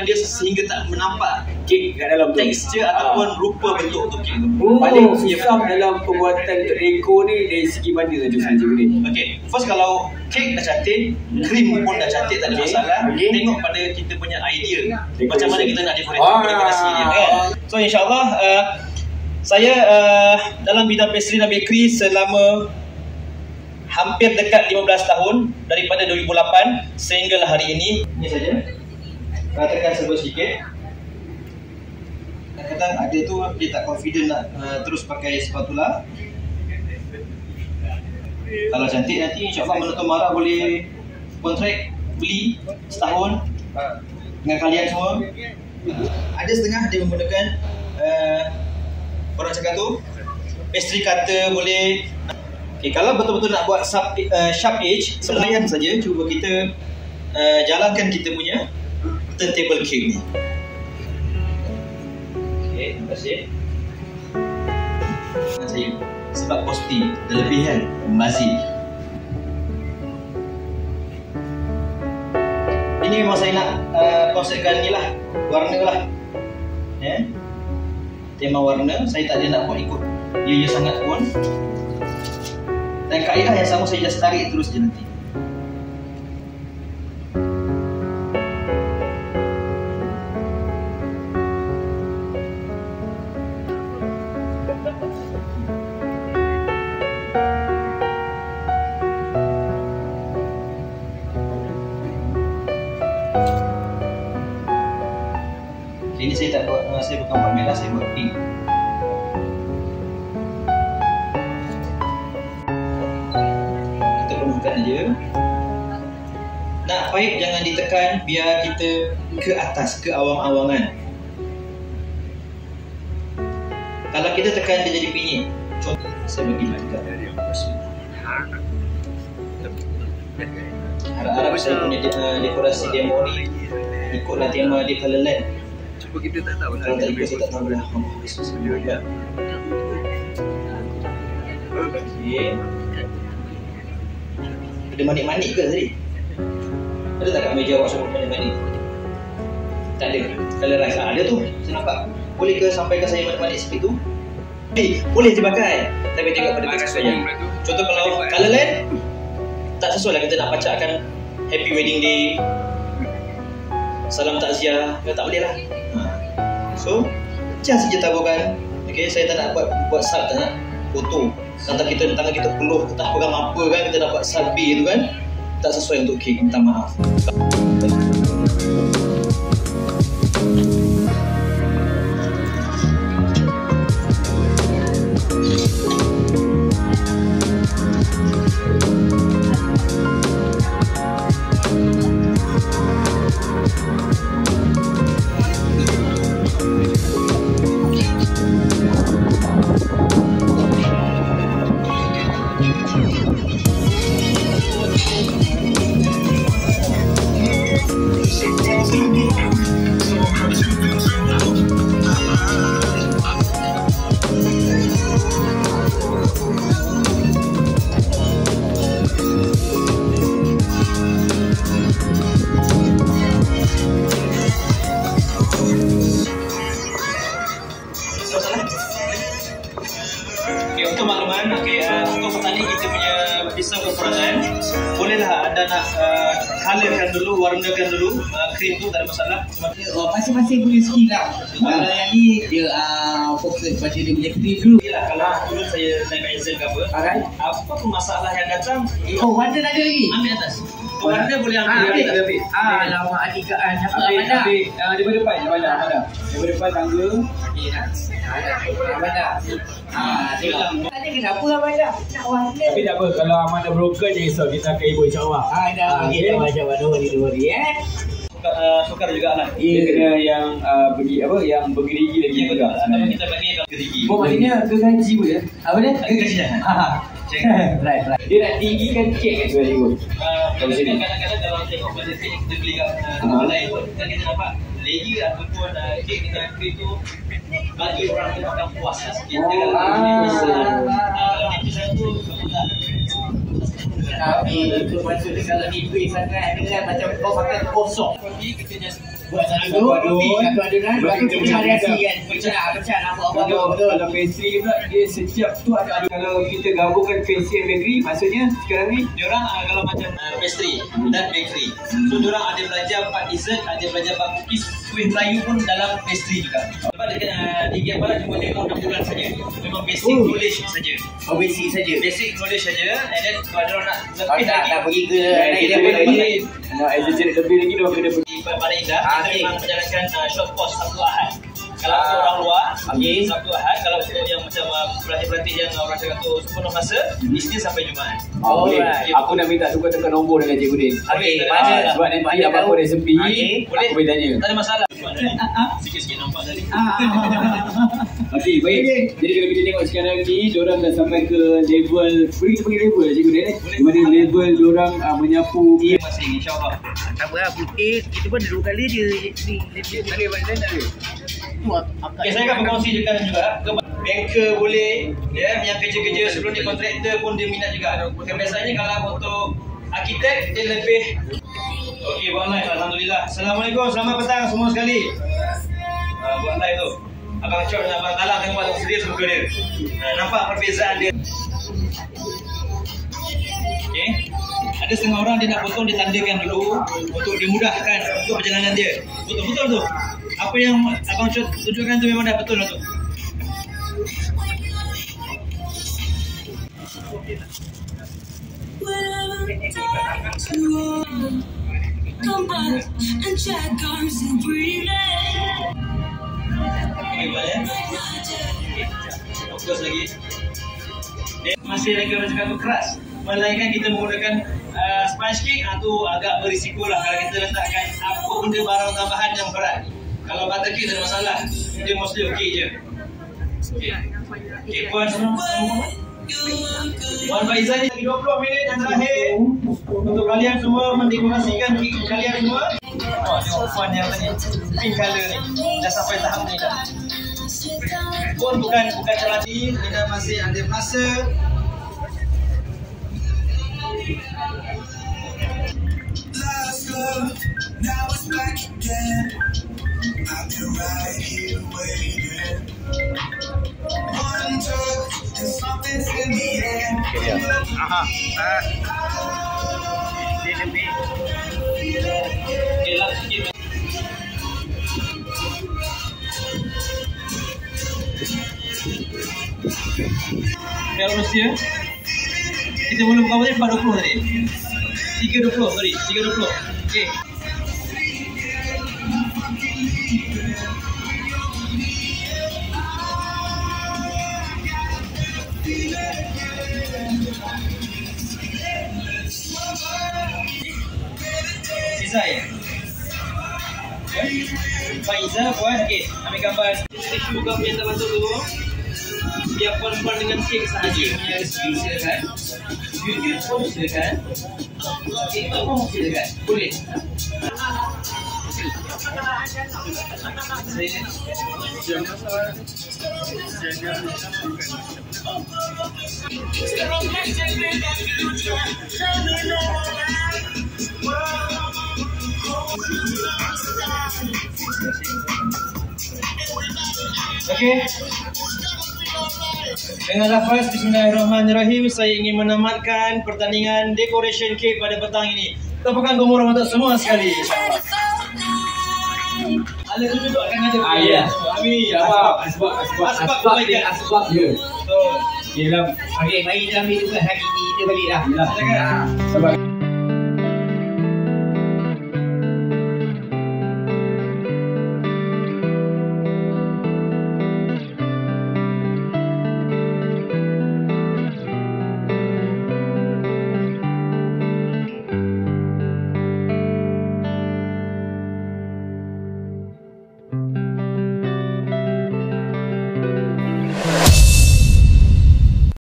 bentukan dia sehingga tak menampak Kek kat dalam tu. tekstur Ah. ataupun rupa bentuk tu kek tu. Oh, paling susah dalam pembuatan reko ni dari segi mana saja saja ni. Okey, first kalau kek dah cantik, krim pun dah cantik tak ada Okey, masalah. okey. Tengok pada kita punya idea macam mana kita nak decorate Ah. dekorasi dia kan. So insyaallah uh, saya uh, dalam bidang pastry dan bakery selama hampir dekat 15 tahun daripada 2008 sehinggalah hari ini. Ini saja. Katakan sebut sedikit. Kadang-kadang ada tu dia tak confident nak uh, terus pakai spatula. Kalau cantik nanti insyaAllah menonton marah boleh kontrak beli setahun dengan kalian semua. Ada setengah dia menggunakan uh, orang cakap tu pastry cutter boleh Okay, kalau betul-betul nak buat sub, uh, sharp edge, selayan saja cuba kita uh, jalankan kita punya turntable cake ni. Okay, terima kasih. Saya sebab posting berlebihan membazir. Ini memang saya nak uh, konsepkan ni lah warna lah. Ya. Tema warna saya tak ada nak buat ikut dia je sangat pun. Dan kaedah yang sama saya just tarik terus je nanti. Uh, saya bukan merah, saya buat pink. Kita perlukan aja. Nak pipe jangan ditekan biar kita ke atas, ke awang-awangan. Kalau kita tekan dia jadi pinyit. Contoh, saya bagi juga. Harap-harap saya punya uh, dekorasi demo ni ikutlah tema dia colour Cuba kita tak tahu Kalau ikut saya tak tahu lah. Allah, Yesus, semoga. Okey. Ada manik-manik ke tadi? Ada tak kat meja awak semua manik-manik? Tak ada. Colour rice. Ah, ada tu. Saya nampak. Boleh ke sampaikan saya manik-manik sikit tu? Eh, boleh je pakai. Tapi tengok pada kesesuaian. Contoh kalau colour land, tak sesuai lah kita nak bacakan Happy Wedding Day, Salam takziah, ya, tak boleh lah. So, just saja taburkan. Okay, saya tak nak buat buat sal, tak nak foto. Tangan kita tangan kita peluh, tak pegang apa kan, kita nak buat salbi tu kan. Tak sesuai untuk kek, minta maaf. Okay, untuk makluman, okay, uh, untuk petani kita punya pisau kekurangan, bolehlah anda nak uh, colourkan dulu, warnakan dulu uh, krim tu tak ada masalah. Oh, masing-masing punya skill lah. Kalau yang ni dia uh, fokus pada dia punya krim dulu. Yelah, kalau dulu saya naik exam ke apa, Alright. apa pun masalah yang datang, Oh, warna ada lagi. ambil atas. Warna boleh Ah, ambil. ambil. ambil. Ah, lama adik ke ah, siapa Ambil, Amanda? ambil uh, daripada depan, daripada mana? Daripada depan tangga. Okey dah. Amanda. Ah, tengok. Tadi kenapa Amanda? Nak warna. Tapi tak apa, kalau Amanda broken jangan risau, kita akan ibu insyaAllah. Ah, dah. Okey. Kita macam mana worry worry eh. Sukar, uh, sukar jugalah. Dia kena yang uh, bagi apa yang bergerigi lagi Ya, betul. juga sebenarnya. kita bagi kalau gerigi. Oh, maknanya ke gaji pun ya? Apa dia? Gaji dah. Right, right. Dia nak tinggikan kek kan sebenarnya. Uh, Kalau sini. kadang-kadang kalau tengok pada kek kita beli kat uh, Ah. tempat lain pun kita nampak layer ataupun uh, kek dengan krim tu bagi orang tu akan puas lah sikit. Oh, Dia kalau ah. dia bisa, uh, kalau netizen tu tak Tapi itu maksudnya kalau nipis sangat dengan macam kau pakai kosong. Bagi kita just Buat satu Satu adun. Satu adunan Lepas tu variasi macam- kan Pecah pecah apa apa Kalau, betul kalau pastry pula dia setiap tu ada kalau kita gabungkan pastry and bakery maksudnya sekarang ni Diorang uh, kalau macam uh, pastry dan bakery. So diorang ada belajar part dessert, ada belajar part cookies, kuih Melayu pun dalam pastry juga. Sebab dekat uh, di Gap Barat cuma tengok 6 bulan saja. Memang basic Oh. knowledge saja. Oh basic saja Basic knowledge saja and then kalau diorang nak lebih lagi tak pergi ke nak exaggerate lebih lagi dia kena pergi di Bandar Indah, Ah, kita memang menjalankan uh, short course Sabtu Ahad. Kalau Ah, orang luar, okey. Sabtu Ahad. Kalau untuk yang macam uh, pelatih-pelatih yang orang cakap tu sepenuh masa, Isnin sampai Jumaat. Oh, boleh. Alright. Aku nak minta tukar tekan nombor dengan Cikgu Din. Okey, Ah, mana Sebab nanti apa-apa tahu. resepi, Okey. Boleh. aku boleh tanya. Tak ada masalah. Sikit-sikit nampak tadi. Okey, baik. Jadi kalau kita tengok sekarang ni, diorang dah sampai ke level, boleh kita panggil level Cikgu Din eh? Boleh. Di mana level diorang uh, menyapu. Ya, insyaAllah. Tak apa lah putih Kita pun dua kali dia Ni dia ada, tak ada. Tu akak Okay, saya akan berkongsi juga juga ke banker boleh ya yang kerja-kerja sebelum ni kontraktor pun dia minat juga. Kebiasaannya kalau untuk arkitek dia lebih Okey, buat live alhamdulillah. Assalamualaikum, selamat petang semua sekali. Uh, buat live tu. Abang Chor dan Abang Talang tengok tu serius muka dia. Uh, nampak perbezaan dia. Okey. Ada setengah orang dia nak potong dia tandakan dulu untuk dimudahkan untuk perjalanan dia. Betul betul tu. Apa yang abang tunjukkan tu memang dah betul lah tu. Come back and check arms and breathe in. Okey, buat. Fokus lagi. Dia masih lagi orang cakap keras. Melainkan kita menggunakan uh, sponge cake ah, tu agak berisiko lah kalau kita letakkan apa benda barang tambahan yang berat. Kalau butter cake tak ada masalah. Dia mostly okey je. Okey. Okey, puan. Puan Faizal ni lagi 20 minit yang terakhir untuk kalian semua mendekorasikan kek kalian semua. Oh, tengok puan yang tadi pink colour ni. Dah sampai tahap ni dah. Pun bukan bukan celati, kita masih ada masa now it's back again. I've been right here waiting. Wonder if something's in the air. Ajá. Ah. Kita mula hari sorry Okay Sisa ya? Ya? Pak Iza buat okey ambil gambar tisu kau punya terbantu dulu biar puan-puan dengan kek sahaja punya rezeki silakan YouTube pun silakan TikTok pun silakan boleh saya Okey. Dengan lafaz Bismillahirrahmanirrahim Saya ingin menamatkan pertandingan decoration cake pada petang ini. Tepukan gemuruh untuk semua sekali. Ala tu duduk akan ada Ah, ya. Amin. Asbab, asbab, asbab, Asbab asbab kebaikan. dia, asbab dia. So, Dalam, Okey, mari kita ambil tugas hari ini Kita balik dah. Silakan sebab